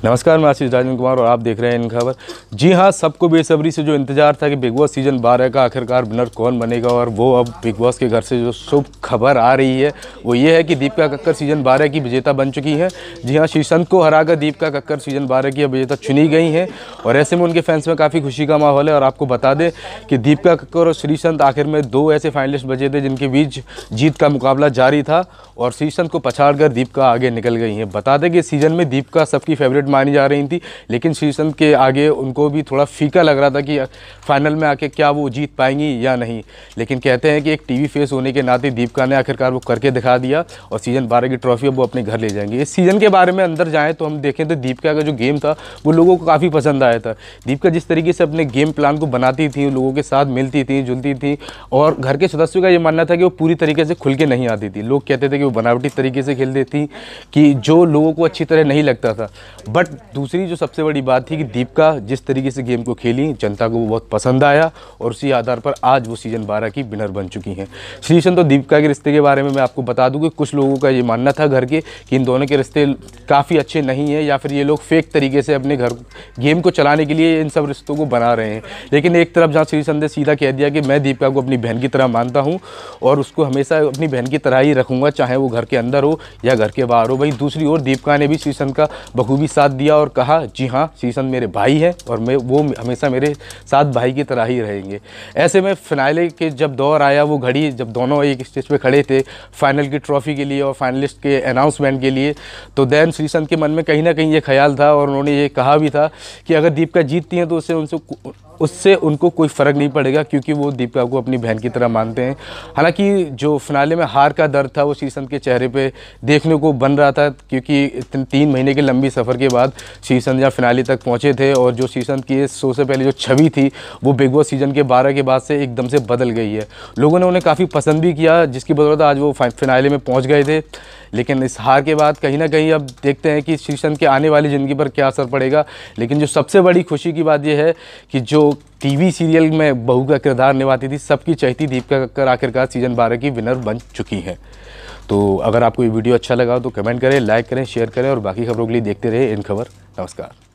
नमस्कार, मैं आशीष राजन कुमार और आप देख रहे हैं इन खबर। जी हाँ सबको बेसब्री से जो इंतज़ार था कि बिग बॉस सीज़न 12 का आखिरकार विनर कौन बनेगा और वो अब बिग बॉस के घर से जो शुभ खबर आ रही है, वो ये है कि दीपिका कक्कर सीज़न 12 की विजेता बन चुकी हैं। जी हाँ श्रीसंत को हराकर दीपिका कक्कर सीज़न 12 की विजेता चुनी गई हैं और ऐसे में उनके फैंस में काफ़ी खुशी का माहौल है और आपको बता दें कि दीपिका कक्कर और श्रीसंत आखिर में दो ऐसे फाइनलिस्ट बचे थे जिनके बीच जीत का मुकाबला जारी था और श्रीसंत को पछाड़ दीपिका आगे निकल गई हैं। बता दें कि सीज़न में दीपिका सबकी फेवरेट मानी जा रही थी, लेकिन श्रीसंत के आगे उनको भी थोड़ा फीका लग रहा था कि फाइनल में आके क्या वो जीत पाएँगी या नहीं। लेकिन कहते हैं कि एक टीवी फेस होने के नाते दीपिका ने आखिरकार वो करके दिखा दिया और सीज़न बारह की ट्रॉफी अब वो अपने घर ले जाएँगे। इस सीज़न के बारे में अंदर जाएँ तो हम देखें तो दीपिका का जो गेम था, वो लोगों को काफ़ी पसंद आया था। दीपिका जिस तरीके से अपने गेम प्लान को बनाती थी, लोगों के साथ मिलती थी, जुलती थी और घर के सदस्यों का ये मानना था कि वो पूरी तरीके से खुल के नहीं आती थी। लोग कहते थे कि वो बनावटी तरीके से खेलती थी कि जो लोगों को अच्छी तरह नहीं लगता था। बट दूसरी जो सबसे बड़ी बात थी कि दीपिका जिस तरीके से गेम को खेली, जनता को वो बहुत पसंद आया और उसी आधार पर आज वो सीज़न बारह की विनर बन चुकी हैं। श्रीशन तो दीपिका के रिश्ते के बारे में मैं आपको बता दूँ कि कुछ लोगों का ये मानना था घर के कि इन दोनों के रिश्ते काफ़ी अच्छे नहीं हैं या फिर ये लोग फेक तरीके से अपने घर गेम को चलाने के लिए इन सब रिश्तों को बना रहे हैं। लेकिन एक तरफ़ जहाँ श्री ने सीधा कह दिया कि मैं दीपिका को अपनी बहन की तरह मानता हूँ और उसको हमेशा अपनी बहन की तरह ही रखूँगा, चाहे वो घर के अंदर हो या घर के बाहर हो। भाई दूसरी ओर दीपिका ने भी श्रीसंत का बखूबी साथ दिया और कहा, जी हाँ शीशन मेरे भाई है और मैं, वो हमेशा मेरे साथ भाई की तरह ही रहेंगे। ऐसे में फिनाले के जब दौर आया, वो घड़ी जब दोनों एक स्टेज पे खड़े थे फाइनल की ट्रॉफी के लिए और फाइनलिस्ट के अनाउंसमेंट के लिए तो दैन श्रीसंत के मन में कहीं ना कहीं ये ख्याल था और उन्होंने ये कहा भी था कि अगर दीपिका जीतती हैं तो उसे उनसे उससे उनको कोई फ़र्क नहीं पड़ेगा, क्योंकि वो दीपिका को अपनी बहन की तरह मानते हैं। हालाँकि जो फिनाले में हार का दर्द था, वो शीशन के चेहरे पे देखने को बन रहा था, क्योंकि तीन महीने के लंबी सफ़र के बाद शीशन जहाँ फिनाले तक पहुँचे थे, और जो शीशन की शो से पहले जो छवि थी, वो बिग बॉस सीज़न के बारह के बाद से एकदम से बदल गई है। लोगों ने उन्हें काफ़ी पसंद भी किया, जिसकी बदौलत आज वो फिनाले में पहुँच गए थे। लेकिन इस हार के बाद कहीं ना कहीं अब देखते हैं कि शीशन के आने वाली ज़िंदगी पर क्या असर पड़ेगा। लेकिन जो सबसे बड़ी खुशी की बात यह है कि जो टीवी सीरियल में बहू का किरदार निभाती थी, सबकी चहती दीपिका कक्कर आखिरकार सीज़न बारह की विनर बन चुकी हैं। तो अगर आपको ये वीडियो अच्छा लगा तो कमेंट करें, लाइक करें, शेयर करें और बाकी खबरों के लिए देखते रहे इन खबर। नमस्कार।